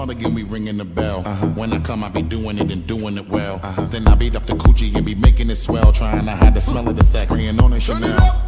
start again, we ringing the bell. Uh-huh. When I come, I be doing it and doing it well. Uh-huh. Then I beat up the coochie and be making it swell. Trying to hide the smell of the sex. Bringing on it, Chanel.